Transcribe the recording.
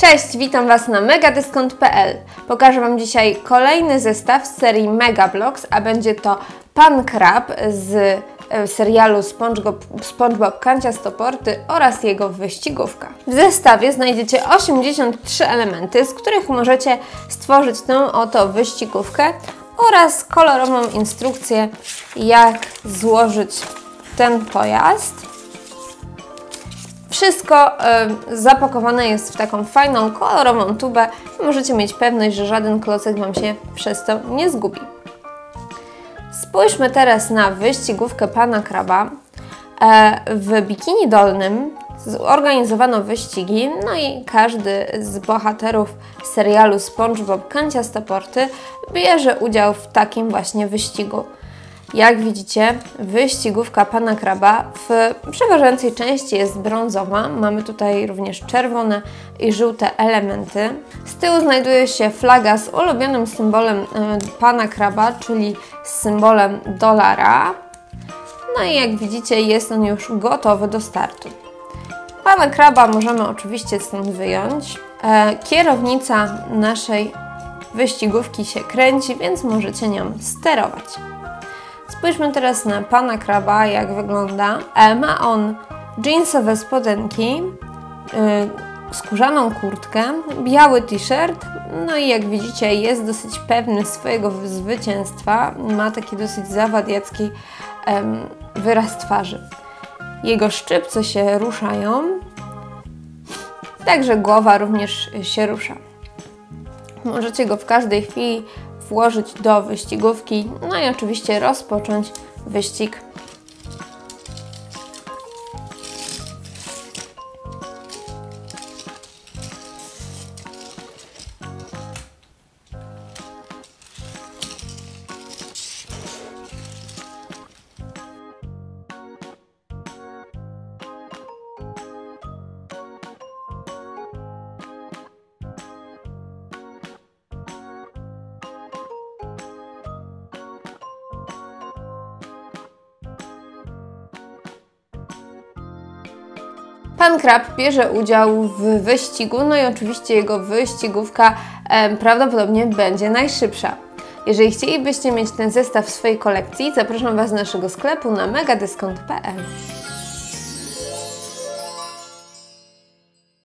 Cześć, witam Was na megadyskont.pl. Pokażę Wam dzisiaj kolejny zestaw z serii Megablocks, a będzie to Pan Krab z e, serialu SpongeBob, SpongeBob Kanciastoporty oraz jego wyścigówka. W zestawie znajdziecie 83 elementy, z których możecie stworzyć tą oto wyścigówkę oraz kolorową instrukcję, jak złożyć ten pojazd. Wszystko zapakowane jest w taką fajną, kolorową tubę i możecie mieć pewność, że żaden klocek Wam się przez to nie zgubi. Spójrzmy teraz na wyścigówkę Pana Kraba. E, w bikini dolnym zorganizowano wyścigi, no i każdy z bohaterów serialu SpongeBob Kanciastoporty bierze udział w takim właśnie wyścigu. Jak widzicie, wyścigówka Pana Kraba w przeważającej części jest brązowa. Mamy tutaj również czerwone i żółte elementy. Z tyłu znajduje się flaga z ulubionym symbolem e, Pana Kraba, czyli z symbolem dolara. No i jak widzicie, jest on już gotowy do startu. Pana Kraba możemy oczywiście stąd wyjąć. E, kierownica naszej wyścigówki się kręci, więc możecie nią sterować. Spójrzmy teraz na pana kraba, jak wygląda. E, ma on jeansowe spodenki, y, skórzaną kurtkę, biały t-shirt, no i jak widzicie jest dosyć pewny swojego zwycięstwa, ma taki dosyć zawadiacki wyraz twarzy. Jego szczypce się ruszają, także głowa również się rusza. Możecie go w każdej chwili włożyć do wyścigówki, no i oczywiście rozpocząć wyścig Pan Krab bierze udział w wyścigu, no i oczywiście jego wyścigówka e, prawdopodobnie będzie najszybsza. Jeżeli chcielibyście mieć ten zestaw w swojej kolekcji, zapraszam Was do naszego sklepu na megadyskont.pl.